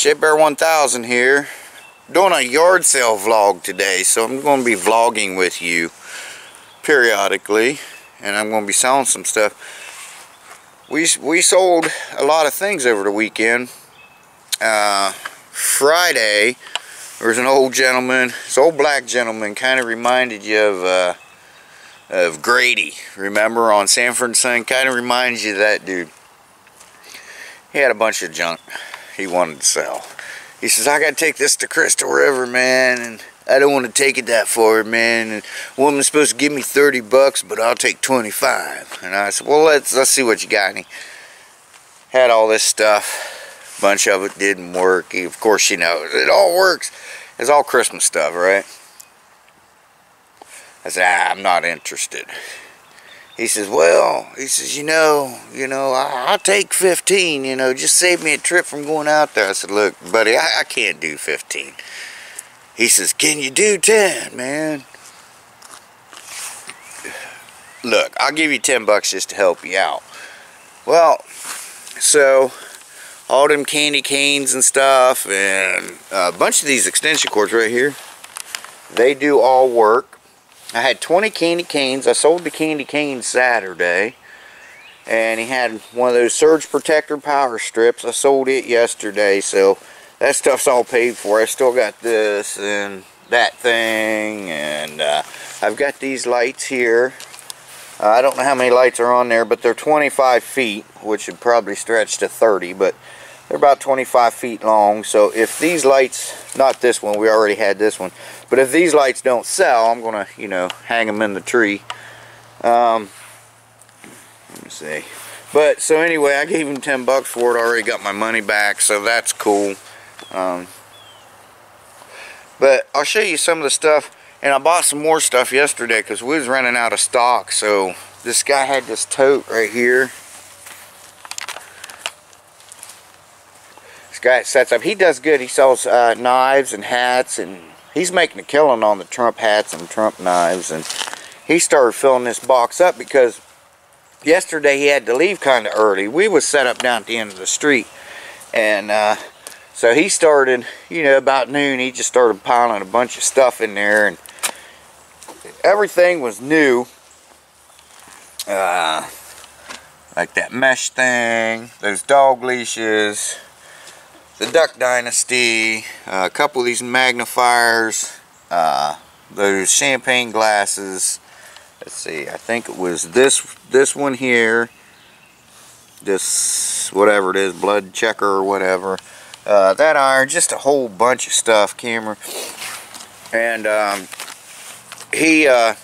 Shea Bear 1000 here. Doing a yard sale vlog today, so I'm going to be vlogging with you periodically, and I'm going to be selling some stuff. We, we sold a lot of things over the weekend. Uh, Friday, there was an old gentleman, this old black gentleman, kind of reminded you of uh, of Grady, remember, on Sanford and Son, kind of reminds you of that dude. He had a bunch of junk he wanted to sell. He says, I got to take this to Crystal River, man, and I don't want to take it that far, man. And woman's supposed to give me 30 bucks, but I'll take 25. And I said, well, let's, let's see what you got. And he had all this stuff. A bunch of it didn't work. He, of course, you know, it all works. It's all Christmas stuff, right? I said, ah, I'm not interested. He says, well, he says, you know, you know, I, will take 15, you know, just save me a trip from going out there. I said, look, buddy, I, I can't do 15. He says, can you do 10, man? Look, I'll give you 10 bucks just to help you out. Well, so all them candy canes and stuff and a bunch of these extension cords right here, they do all work. I had 20 candy canes. I sold the candy canes Saturday. And he had one of those surge protector power strips. I sold it yesterday. So that stuff's all paid for. I still got this and that thing. And uh, I've got these lights here. Uh, I don't know how many lights are on there, but they're 25 feet, which would probably stretch to 30. But they're about 25 feet long. So if these lights, not this one, we already had this one. But if these lights don't sell, I'm going to, you know, hang them in the tree. Um, let me see. But, so anyway, I gave him 10 bucks for it. I already got my money back, so that's cool. Um, but I'll show you some of the stuff. And I bought some more stuff yesterday because we was running out of stock. So this guy had this tote right here. Guy sets up. He does good. He sells uh, knives and hats and he's making a killing on the Trump hats and Trump knives and he started filling this box up because yesterday he had to leave kind of early. We was set up down at the end of the street and uh, so he started, you know, about noon he just started piling a bunch of stuff in there and everything was new. Uh, like that mesh thing, those dog leashes, the Duck Dynasty, uh, a couple of these magnifiers, uh, those champagne glasses. Let's see, I think it was this this one here, this whatever it is, blood checker or whatever. Uh, that iron, just a whole bunch of stuff, camera. And um, he uh,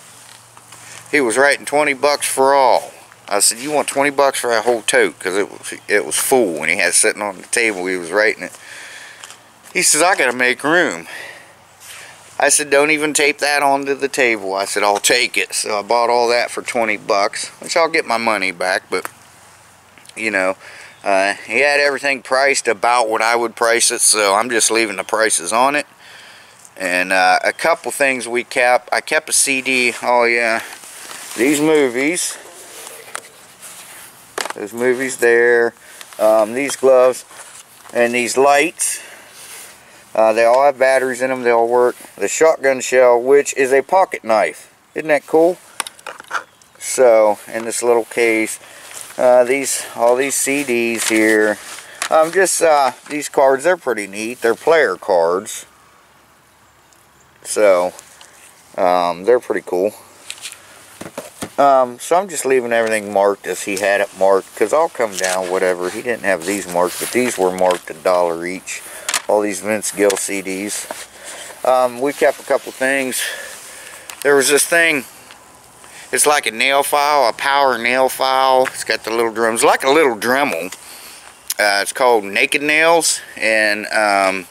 he was writing 20 bucks for all. I said, you want 20 bucks for that whole tote? Because it was, it was full when he had sitting on the table. He was writing it. He says, I got to make room. I said, don't even tape that onto the table. I said, I'll take it. So I bought all that for 20 bucks, which I'll get my money back. But, you know, uh, he had everything priced about what I would price it. So I'm just leaving the prices on it. And uh, a couple things we kept. I kept a CD. Oh, yeah. These movies those movies there. Um, these gloves and these lights. Uh, they all have batteries in them. They all work. The shotgun shell, which is a pocket knife. Isn't that cool? So, in this little case, uh, these all these CDs here. Um, just uh, these cards, they're pretty neat. They're player cards. So, um, they're pretty cool. Um, so I'm just leaving everything marked as he had it marked because I'll come down whatever. He didn't have these marked, but these were marked a dollar each. All these Vince Gill CDs. Um, we kept a couple things. There was this thing. It's like a nail file, a power nail file. It's got the little drums, like a little Dremel. Uh, it's called Naked Nails, and um,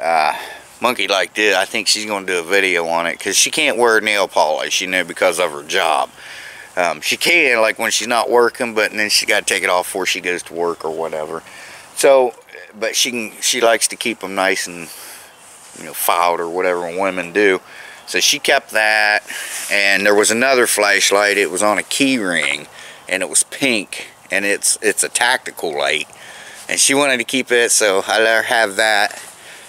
uh, monkey like this, I think she's going to do a video on it because she can't wear nail polish, you know, because of her job. Um, she can, like when she's not working, but then she got to take it off before she goes to work or whatever. So, but she can, she likes to keep them nice and, you know, filed or whatever women do. So she kept that, and there was another flashlight. It was on a key ring, and it was pink, and it's it's a tactical light. and she wanted to keep it, so I let her have that.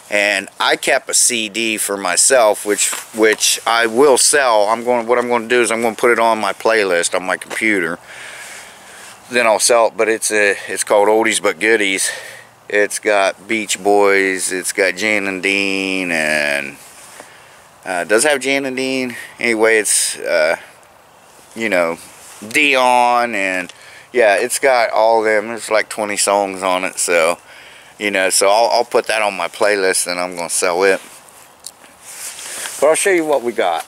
And I kept a CD for myself, which which I will sell. I'm going. What I'm going to do is I'm going to put it on my playlist on my computer. Then I'll sell it. But it's a it's called Oldies but Goodies. It's got Beach Boys. It's got Jan and Dean, and uh, does have Jan and Dean. Anyway, it's uh, you know Dion and yeah, it's got all them. There's like 20 songs on it, so you know, so I'll, I'll put that on my playlist and I'm gonna sell it. But I'll show you what we got.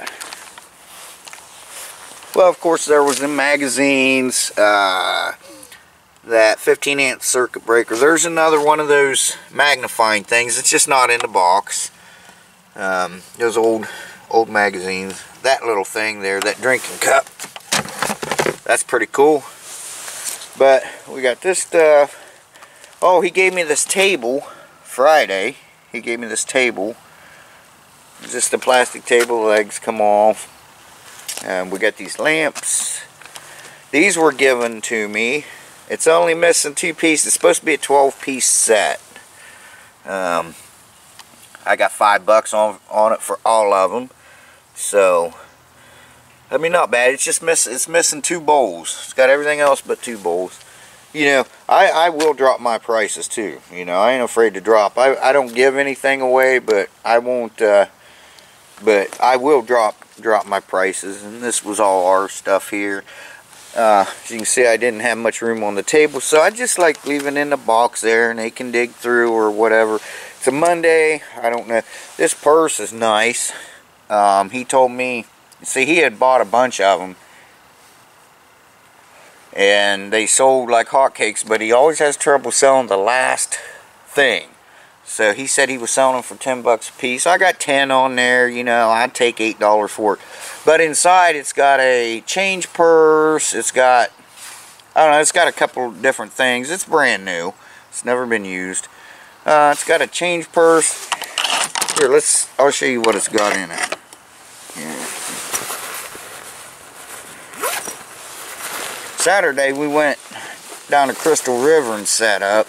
Well, of course, there was the magazines, uh, that 15 amp circuit breaker. There's another one of those magnifying things. It's just not in the box. Um, those old, old magazines. That little thing there, that drinking cup. That's pretty cool. But we got this stuff. Oh, he gave me this table Friday. He gave me this table. Just a plastic table, legs come off. And we got these lamps. These were given to me. It's only missing two pieces. It's supposed to be a 12 piece set. Um, I got five bucks on on it for all of them. So I mean, not bad. It's just miss. It's missing two bowls. It's got everything else but two bowls. You know, I I will drop my prices too. You know, I ain't afraid to drop. I I don't give anything away, but I won't. Uh, but I will drop drop my prices. And this was all our stuff here. Uh, as you can see, I didn't have much room on the table, so I just like leaving in the box there, and they can dig through or whatever. It's a Monday. I don't know. This purse is nice. Um, he told me See, he had bought a bunch of them. And they sold like hotcakes, but he always has trouble selling the last thing. So he said he was selling them for 10 bucks a piece. I got 10 on there, you know, I'd take $8 for it. But inside it's got a change purse, it's got, I don't know, it's got a couple different things. It's brand new. It's never been used. Uh, it's got a change purse. Here, let's, I'll show you what it's got in it. Yeah. Saturday we went down to Crystal River and set up.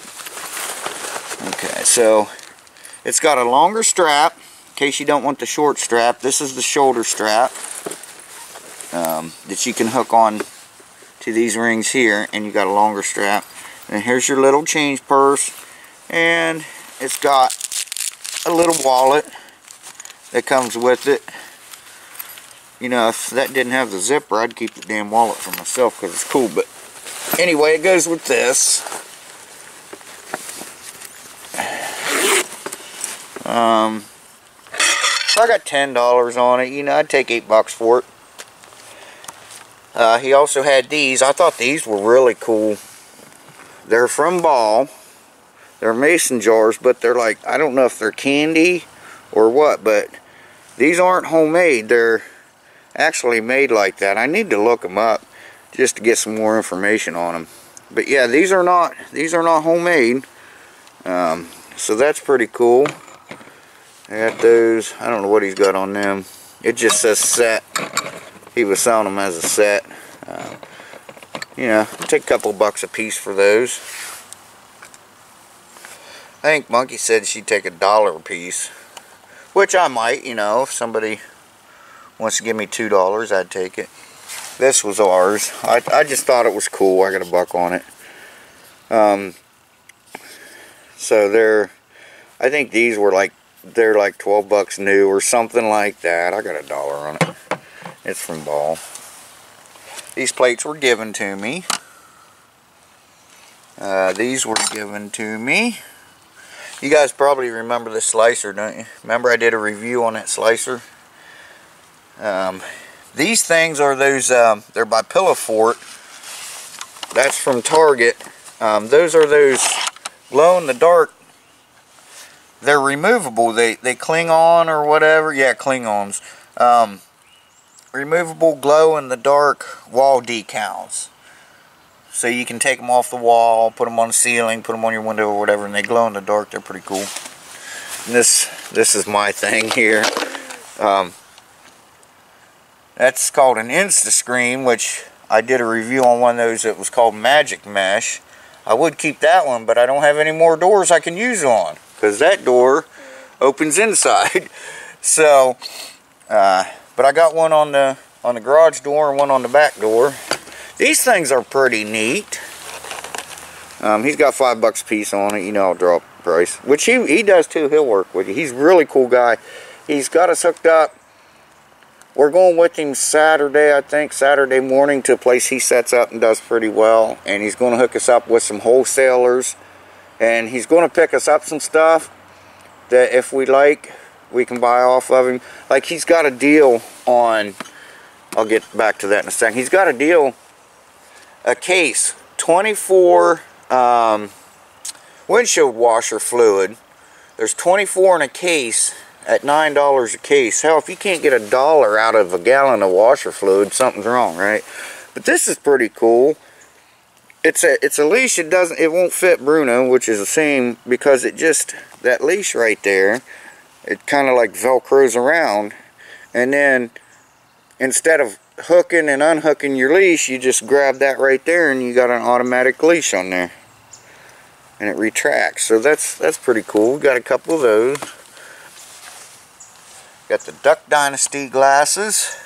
Okay, so it's got a longer strap in case you don't want the short strap. This is the shoulder strap um, that you can hook on to these rings here and you got a longer strap. And here's your little change purse and it's got a little wallet that comes with it you know, if that didn't have the zipper, I'd keep the damn wallet for myself because it's cool. But anyway, it goes with this. Um, I got $10 on it. You know, I'd take 8 bucks for it. Uh, he also had these. I thought these were really cool. They're from Ball. They're mason jars, but they're like, I don't know if they're candy or what, but these aren't homemade. They're actually made like that. I need to look them up just to get some more information on them. But yeah, these are not these are not homemade. Um, so that's pretty cool. I got those. I don't know what he's got on them. It just says set. He was selling them as a set. Uh, you know, take a couple bucks a piece for those. I think Monkey said she'd take a dollar a piece. Which I might, you know, if somebody wants to give me two dollars I'd take it. This was ours. I, I just thought it was cool. I got a buck on it. Um, so they're I think these were like they're like 12 bucks new or something like that. I got a dollar on it. It's from Ball. These plates were given to me. Uh, these were given to me. You guys probably remember the slicer don't you? Remember I did a review on that slicer um, these things are those, um, they're by Pillowfort. That's from Target. Um, those are those glow-in-the-dark. They're removable. They, they cling on or whatever. Yeah, Klingons. Um, removable glow-in-the-dark wall decals. So you can take them off the wall, put them on the ceiling, put them on your window or whatever, and they glow in the dark. They're pretty cool. And this this is my thing here. Um, that's called an Instascreen, which I did a review on one of those that was called Magic Mesh. I would keep that one, but I don't have any more doors I can use on because that door opens inside. so, uh, but I got one on the on the garage door and one on the back door. These things are pretty neat. Um, he's got five bucks a piece on it. You know, I'll drop price, which he he does too. He'll work with you. He's really cool guy. He's got us hooked up we're going with him Saturday, I think, Saturday morning to a place he sets up and does pretty well. And he's going to hook us up with some wholesalers. And he's going to pick us up some stuff that if we like, we can buy off of him. Like he's got a deal on, I'll get back to that in a second. He's got a deal, a case, 24 um, windshield washer fluid. There's 24 in a case at $9 a case. Hell, if you can't get a dollar out of a gallon of washer fluid, something's wrong, right? But this is pretty cool. It's a it's a leash. It doesn't it won't fit Bruno, which is the same because it just that leash right there, it kind of like velcros around, and then instead of hooking and unhooking your leash, you just grab that right there, and you got an automatic leash on there, and it retracts. So that's that's pretty cool. We got a couple of those. Got the Duck Dynasty glasses.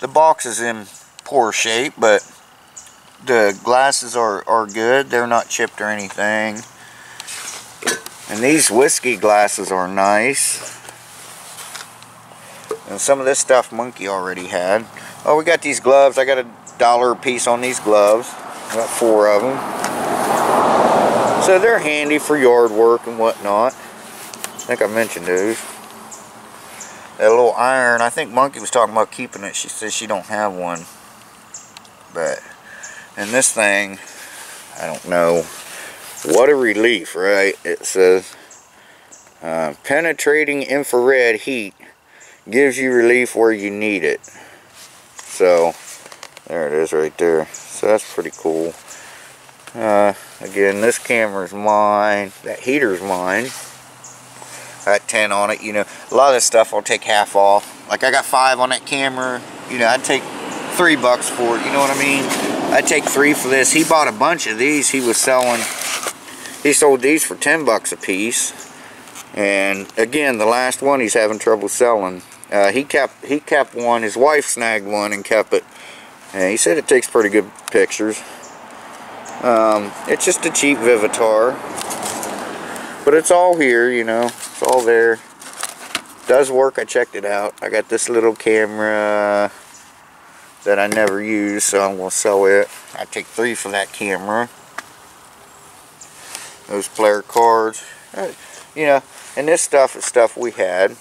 The box is in poor shape, but the glasses are, are good. They're not chipped or anything. And these whiskey glasses are nice. And some of this stuff Monkey already had. Oh, we got these gloves. I got a dollar a piece on these gloves. Got four of them. So they're handy for yard work and whatnot. I think I mentioned those that little iron. I think Monkey was talking about keeping it. She says she don't have one. But, and this thing, I don't know. What a relief, right? It says, uh, penetrating infrared heat gives you relief where you need it. So, there it is right there. So that's pretty cool. Uh, again, this camera's mine. That heater's mine. Got 10 on it, you know. A lot of this stuff I'll take half off. Like I got five on that camera. You know, I'd take three bucks for it, you know what I mean? I'd take three for this. He bought a bunch of these. He was selling, he sold these for 10 bucks a piece. And again, the last one he's having trouble selling. Uh, he kept he kept one. His wife snagged one and kept it. And he said it takes pretty good pictures. Um, it's just a cheap Vivitar. But it's all here, you know. It's all there. Does work. I checked it out. I got this little camera that I never use, so I'm going to sell it. I take three for that camera. Those player cards. Uh, you know, and this stuff is stuff we had.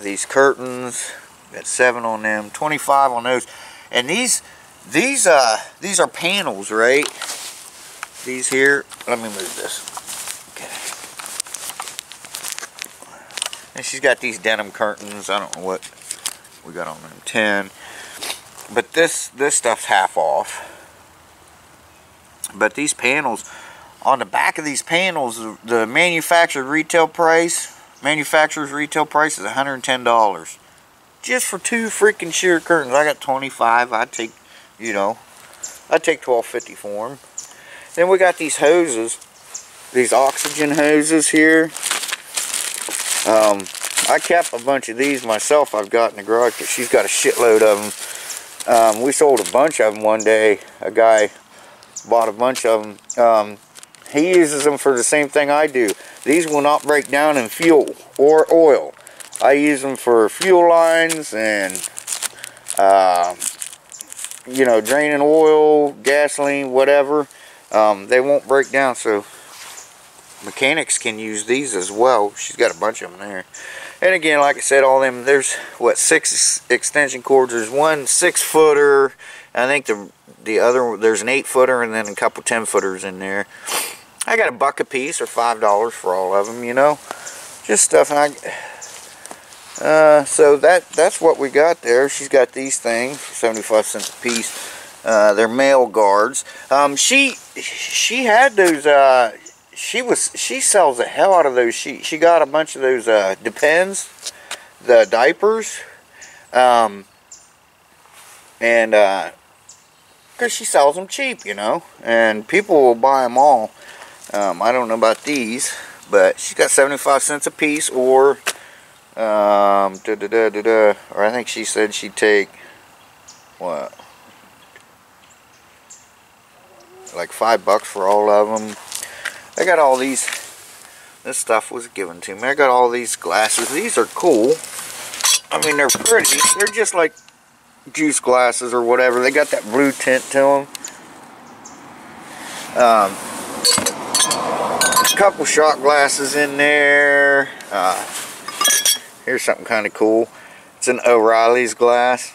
These curtains, got seven on them, 25 on those. And these, these, uh, these are panels, right? These here, let me move this. And she's got these denim curtains. I don't know what we got on them. 10. But this, this stuff's half off. But these panels, on the back of these panels, the manufactured retail price, manufacturer's retail price is $110. Just for two freaking sheer curtains. I got 25. I'd take, you know, I'd take 12.50 for them. Then we got these hoses, these oxygen hoses here. Um, I kept a bunch of these myself I've got in the garage, but she's got a shitload of them. Um, we sold a bunch of them one day. A guy bought a bunch of them. Um, he uses them for the same thing I do. These will not break down in fuel or oil. I use them for fuel lines and, uh, you know, draining oil, gasoline, whatever. Um, they won't break down, so mechanics can use these as well. She's got a bunch of them there. And again, like I said, all them, there's, what, six extension cords. There's one six footer. I think the the other, there's an eight footer and then a couple ten footers in there. I got a buck a piece or five dollars for all of them, you know. Just stuff. And I, uh, so that that's what we got there. She's got these things, 75 cents a piece. Uh, they're male guards. Um, she she had those. Uh, she was she sells the hell out of those. She she got a bunch of those uh, Depends, the diapers, um, and uh, because she sells them cheap, you know, and people will buy them all. Um, I don't know about these, but she's got 75 cents a piece, or um, da da da da da, or I think she said she'd take what, like five bucks for all of them. I got all these. This stuff was given to me. I got all these glasses. These are cool. I mean, they're pretty. They're just like juice glasses or whatever. They got that blue tint to them. Um, a couple shot glasses in there. Uh, here's something kind of cool. It's an O'Reilly's glass.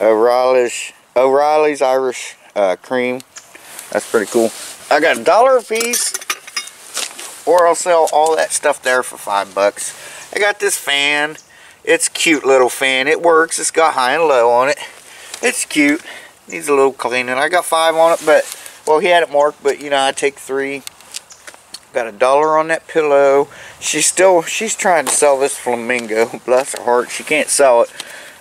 O'Reilly's O'Reilly's Irish uh, cream. That's pretty cool. I got a dollar a piece, or I'll sell all that stuff there for five bucks. I got this fan. It's cute little fan. It works. It's got high and low on it. It's cute. Needs a little cleaning. I got five on it, but, well, he had it marked, but, you know, I take three. Got a dollar on that pillow. She's still, she's trying to sell this flamingo. Bless her heart. She can't sell it.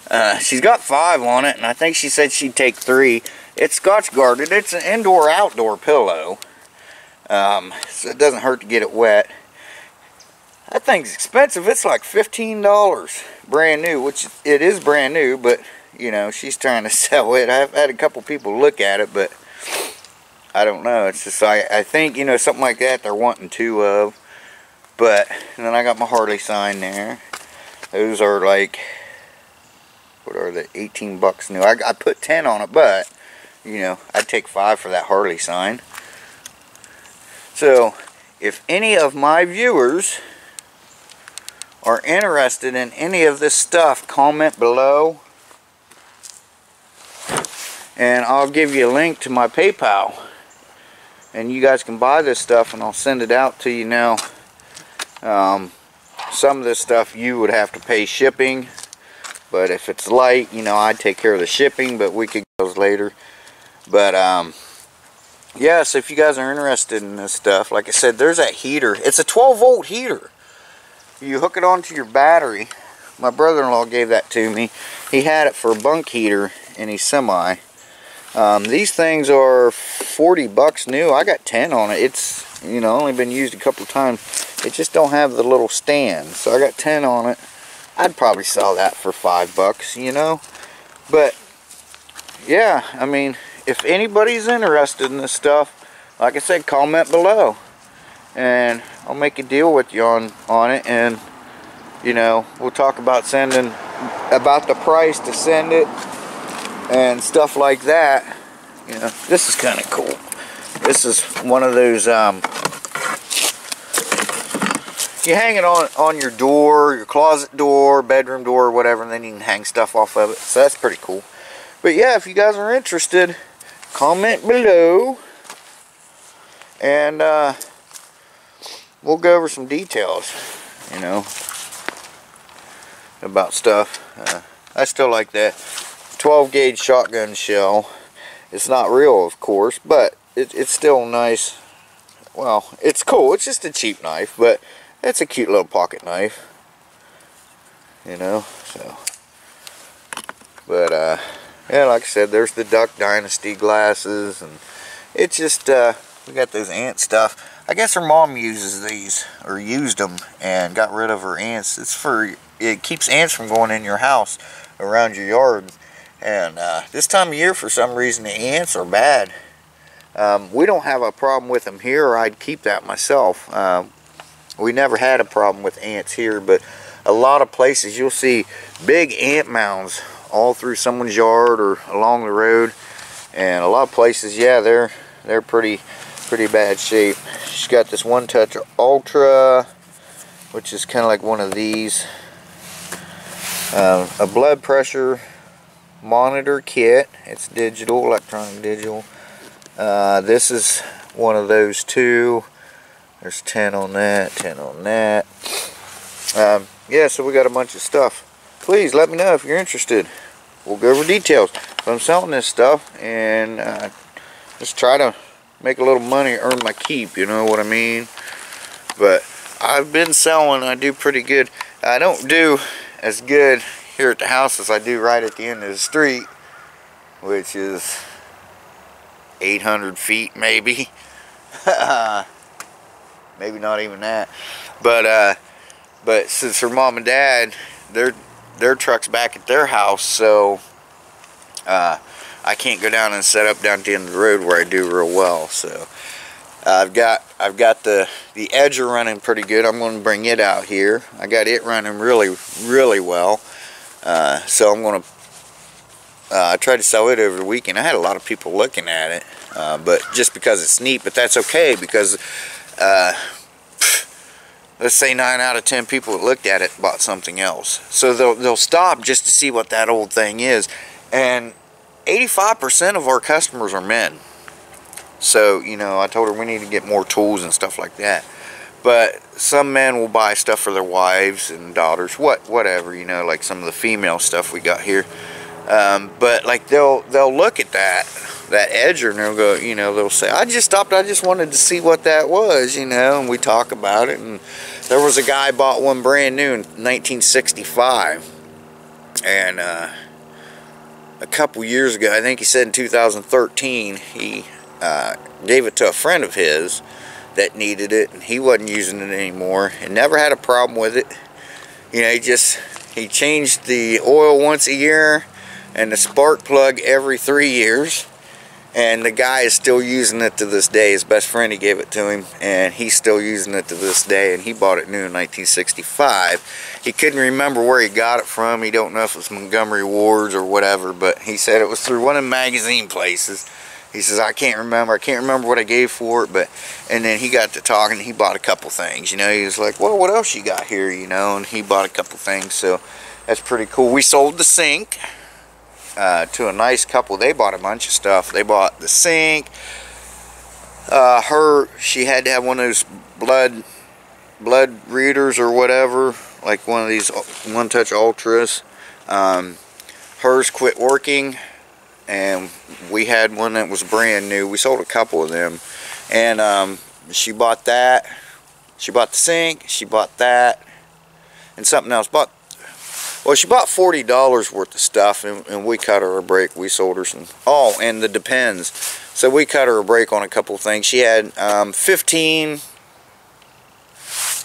Uh, she's got five on it, and I think she said she'd take three. It's scotch guarded. It's an indoor-outdoor pillow. Um, so it doesn't hurt to get it wet. That thing's expensive. It's like $15 brand new, which it is brand new, but you know, she's trying to sell it. I've had a couple people look at it, but I don't know. It's just, I, I think, you know, something like that they're wanting two of. But, then I got my Harley sign there. Those are like, what are they, 18 bucks new. I, I put 10 on it, but, you know, I'd take five for that Harley sign. So, if any of my viewers are interested in any of this stuff, comment below. And I'll give you a link to my PayPal. And you guys can buy this stuff and I'll send it out to you now. Um, some of this stuff you would have to pay shipping. But if it's light, you know, I'd take care of the shipping, but we could go later. But, um, yeah, so if you guys are interested in this stuff, like I said, there's that heater. It's a 12 volt heater you hook it onto your battery. My brother-in-law gave that to me. He had it for a bunk heater in his semi. Um, these things are 40 bucks new. I got 10 on it. It's, you know, only been used a couple times. It just don't have the little stand. So I got 10 on it. I'd probably sell that for 5 bucks, you know. But, yeah, I mean, if anybody's interested in this stuff, like I said, comment below. And I'll make a deal with you on on it. And you know we'll talk about sending about the price to send it and stuff like that. You know this is kind of cool. This is one of those um, you hang it on on your door your closet door bedroom door whatever and then you can hang stuff off of it. So that's pretty cool. But yeah if you guys are interested comment below and uh, we'll go over some details, you know, about stuff. Uh, I still like that 12 gauge shotgun shell. It's not real, of course, but it, it's still nice. Well, it's cool. It's just a cheap knife, but it's a cute little pocket knife. You know, so. But, uh, yeah, like I said, there's the Duck Dynasty glasses, and it's just, uh, we got those ant stuff. I guess her mom uses these, or used them, and got rid of her ants. It's for, it keeps ants from going in your house, around your yard. And uh, this time of year, for some reason, the ants are bad. Um, we don't have a problem with them here, I'd keep that myself. Um, we never had a problem with ants here, but a lot of places you'll see big ant mounds all through someone's yard or along the road. And a lot of places, yeah, they're they're pretty pretty bad shape. She's got this One Touch Ultra, which is kind of like one of these. Um, a blood pressure monitor kit. It's digital, electronic digital. Uh, this is one of those two. There's 10 on that, 10 on that. Um, yeah, so we got a bunch of stuff. Please let me know if you're interested. We'll go over details. I'm selling this stuff and uh, just try to make a little money, earn my keep, you know what I mean? But I've been selling, I do pretty good. I don't do as good here at the house as I do right at the end of the street. which is 800 feet maybe. maybe not even that. But uh, but since her mom and dad, their their truck's back at their house, so uh, I can't go down and set up down at the end of the road where I do real well. So uh, I've got I've got the the edger running pretty good. I'm going to bring it out here. I got it running really really well. Uh, so I'm going to uh, I tried to sell it over the weekend. I had a lot of people looking at it, uh, but just because it's neat, but that's okay because uh, let's say nine out of ten people that looked at it bought something else. So they'll they'll stop just to see what that old thing is, and 85% of our customers are men. So you know, I told her we need to get more tools and stuff like that. But some men will buy stuff for their wives and daughters, what whatever you know, like some of the female stuff we got here. Um, but like they'll they'll look at that that edger and they'll go, you know, they'll say, I just stopped, I just wanted to see what that was, you know, and we talk about it. And there was a guy bought one brand new in 1965. And uh, a couple years ago, I think he said in 2013, he uh, gave it to a friend of his that needed it and he wasn't using it anymore and never had a problem with it. You know, he just, he changed the oil once a year and the spark plug every three years and the guy is still using it to this day. His best friend he gave it to him and he's still using it to this day and he bought it new in 1965 he couldn't remember where he got it from. He don't know if it was Montgomery Wards or whatever but he said it was through one of the magazine places. He says I can't remember. I can't remember what I gave for it but and then he got to talking. He bought a couple things you know. He was like well what else you got here? You know and he bought a couple things. So that's pretty cool. We sold the sink uh, to a nice couple. They bought a bunch of stuff. They bought the sink. Uh, her, she had to have one of those blood blood readers or whatever, like one of these One Touch Ultras. Um, hers quit working, and we had one that was brand new. We sold a couple of them, and um, she bought that. She bought the sink. She bought that, and something else. Bought well, she bought $40 worth of stuff, and, and, we cut her a break. We sold her some... Oh, and the Depends. So we cut her a break on a couple things. She had um, 15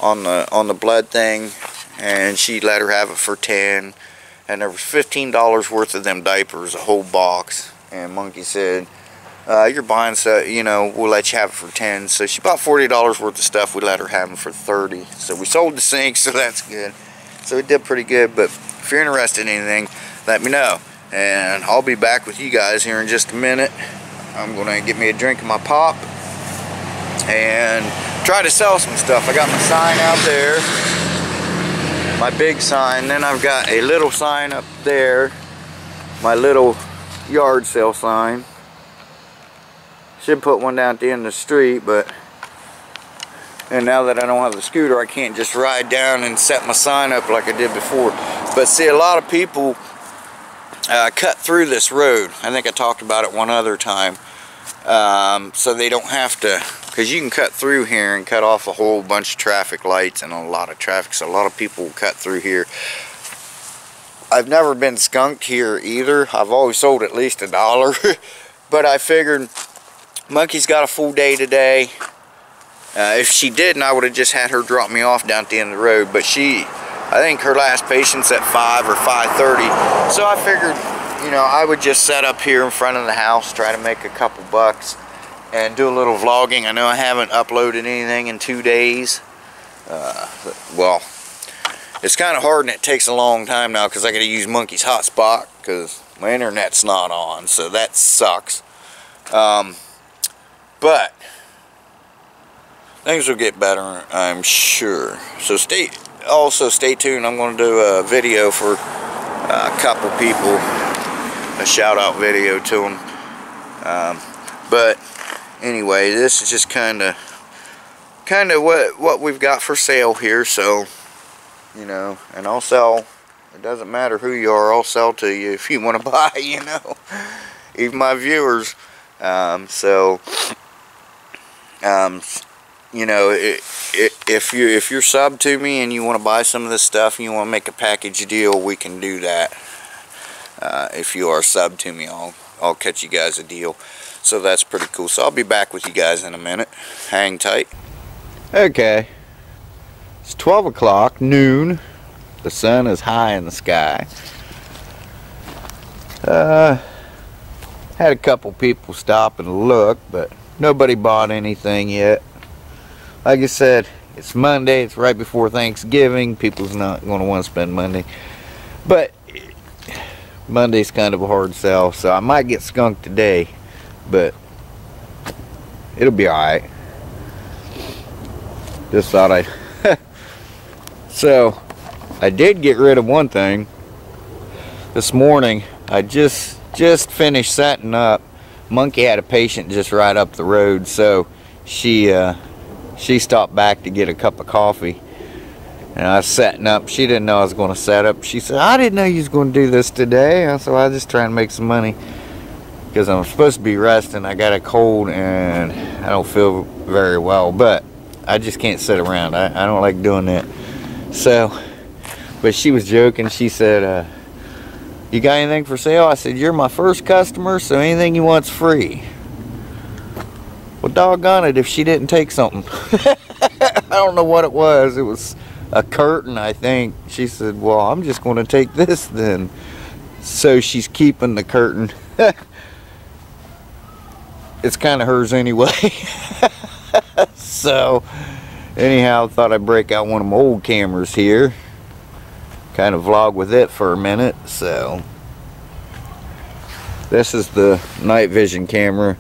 on the on the blood thing, and she let her have it for 10 and there was $15 worth of them diapers, a whole box. And Monkey said, uh, you're buying, so you know, we'll let you have it for 10 So she bought $40 worth of stuff. We let her have them for 30 So we sold the sink, so that's good. So it did pretty good, but if you're interested in anything, let me know. And I'll be back with you guys here in just a minute. I'm going to get me a drink of my pop and try to sell some stuff. I got my sign out there, my big sign. Then I've got a little sign up there, my little yard sale sign. Should put one down at the end of the street, but and now that I don't have the scooter, I can't just ride down and set my sign up like I did before. But see, a lot of people uh, cut through this road. I think I talked about it one other time. Um, so they don't have to, because you can cut through here and cut off a whole bunch of traffic lights and a lot of traffic. So a lot of people cut through here. I've never been skunked here either. I've always sold at least a dollar. but I figured Monkey's got a full day today. Uh, if she didn't, I would have just had her drop me off down at the end of the road. But she, I think her last patient's at 5 or 5.30. So I figured, you know, I would just set up here in front of the house, try to make a couple bucks, and do a little vlogging. I know I haven't uploaded anything in two days. Uh, well, it's kind of hard and it takes a long time now because I got to use Monkey's hotspot because my internet's not on. So that sucks. Um, but things will get better I'm sure. So stay also stay tuned. I'm going to do a video for a couple people a shout out video to them um, but anyway this is just kind of kind of what what we've got for sale here. So you know and I'll sell it doesn't matter who you are I'll sell to you if you want to buy you know even my viewers. Um, so um, you know, it, it, if you if you're sub to me and you want to buy some of this stuff and you want to make a package deal, we can do that. Uh, if you are sub to me, I'll I'll catch you guys a deal. So that's pretty cool. So I'll be back with you guys in a minute. Hang tight. Okay. It's 12 o'clock, noon. The sun is high in the sky. Uh, had a couple people stop and look, but nobody bought anything yet. Like I said, it's Monday. It's right before Thanksgiving. People's not going to want to spend Monday. But Monday's kind of a hard sell, so I might get skunked today but it'll be alright. Just thought I. so, I did get rid of one thing. This morning, I just just finished setting up. Monkey had a patient just right up the road, so she uh, she stopped back to get a cup of coffee. And I was setting up. She didn't know I was going to set up. She said, I didn't know you was going to do this today. I said, I was just trying to make some money because I'm supposed to be resting. I got a cold and I don't feel very well, but I just can't sit around. I, I don't like doing that. So, but she was joking. She said, uh, you got anything for sale? I said, you're my first customer, so anything you want's free. Well, doggone it if she didn't take something. I don't know what it was. It was a curtain, I think. She said, well, I'm just going to take this then. So she's keeping the curtain. it's kind of hers anyway. so, anyhow, thought I'd break out one of my old cameras here. Kind of vlog with it for a minute. So, this is the night vision camera.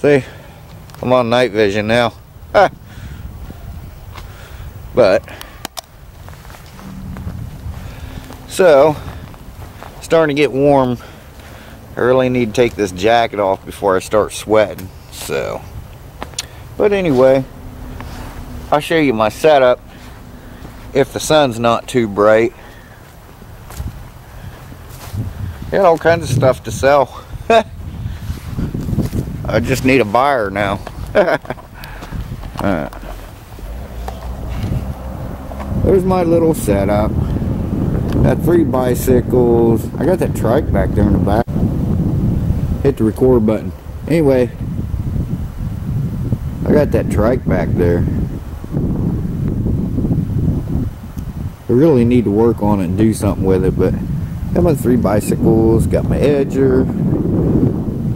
See, I'm on night vision now. Ah. But, so, starting to get warm. I really need to take this jacket off before I start sweating. So, but anyway, I'll show you my setup if the sun's not too bright. Got all kinds of stuff to sell. I just need a buyer now. There's my little setup. Got three bicycles. I got that trike back there in the back. Hit the record button. Anyway, I got that trike back there. I really need to work on it and do something with it, but I got my three bicycles, got my edger,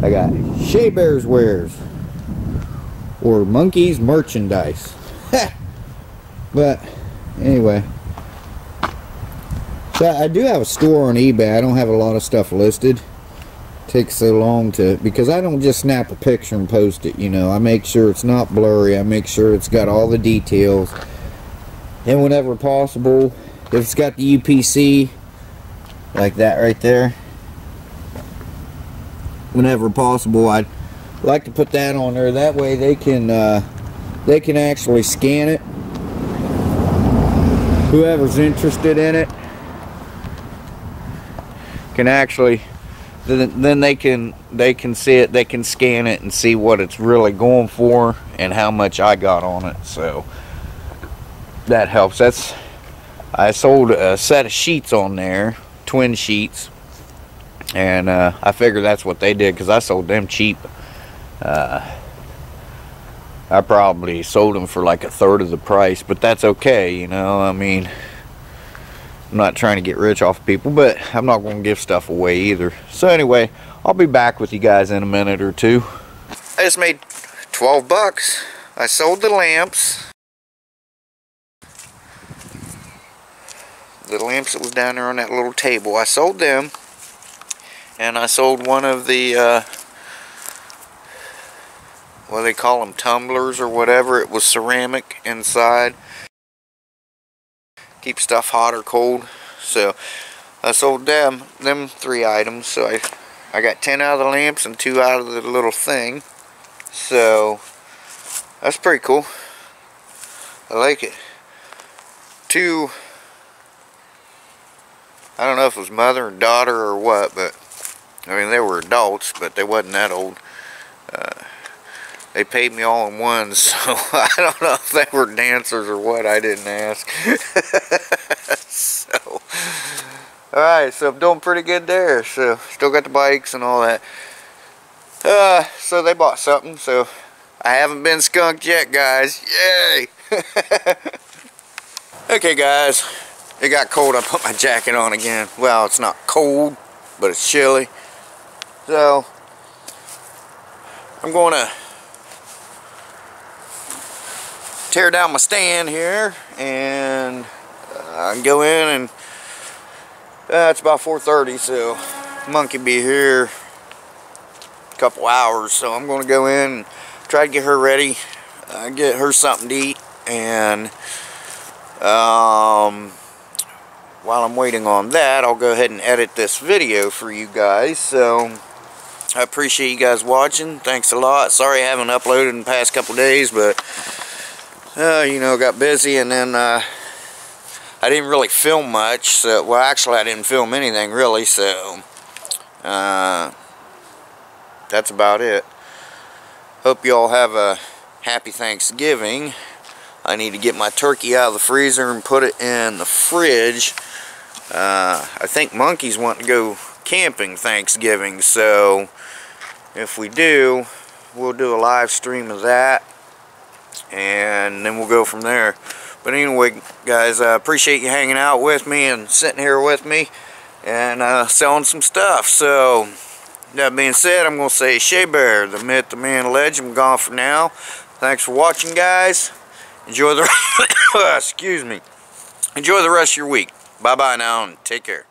I got Shea Bears wares or monkeys merchandise. but anyway, so I do have a store on eBay. I don't have a lot of stuff listed. It takes so long to because I don't just snap a picture and post it, you know. I make sure it's not blurry. I make sure it's got all the details. And whenever possible, if it's got the UPC like that right there, whenever possible, I'd like to put that on there. That way they can uh, they can actually scan it. Whoever's interested in it can actually then, then they can they can see it. They can scan it and see what it's really going for and how much I got on it. So that helps. That's I sold a set of sheets on there twin sheets and uh, I figure that's what they did because I sold them cheap uh, I probably sold them for like a third of the price but that's okay you know I mean I'm not trying to get rich off people, but I'm not going to give stuff away either. So anyway, I'll be back with you guys in a minute or two. I just made 12 bucks. I sold the lamps. The lamps that was down there on that little table. I sold them. And I sold one of the, uh, they call them, tumblers or whatever. It was ceramic inside keep stuff hot or cold. So I sold them them three items. So I I got 10 out of the lamps and two out of the little thing. So that's pretty cool. I like it. Two I don't know if it was mother and daughter or what, but I mean they were adults, but they wasn't that old. Uh, they paid me all in one, so I don't know if they were dancers or what. I didn't ask. so, Alright, so I'm doing pretty good there. So, still got the bikes and all that. Uh, so they bought something, so I haven't been skunked yet, guys. Yay! okay, guys. It got cold. I put my jacket on again. Well, it's not cold, but it's chilly. So, I'm going to tear down my stand here and uh, go in and uh, it's about 4.30 so monkey be here a couple hours. So I'm going to go in and try to get her ready uh, get her something to eat and um, while I'm waiting on that I'll go ahead and edit this video for you guys. So I appreciate you guys watching thanks a lot sorry I haven't uploaded in the past couple days but uh, you know got busy and then uh, I didn't really film much, so, well actually I didn't film anything really, so uh, that's about it. Hope you all have a happy Thanksgiving. I need to get my turkey out of the freezer and put it in the fridge. Uh, I think monkeys want to go camping Thanksgiving, so if we do, we'll do a live stream of that, and then we'll go from there. But anyway, guys, I appreciate you hanging out with me and sitting here with me and uh, selling some stuff. So, that being said, I'm going to say Shea Bear, the myth, the man, legend. I'm gone for now. Thanks for watching, guys. Enjoy the, excuse me. Enjoy the rest of your week. Bye-bye now and take care.